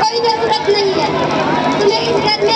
कोई ज़रूरत नहीं है। तुम्हें इस में